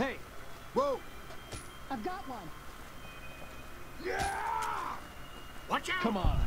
Hey! Whoa! I've got one. Yeah! Watch out! Come on!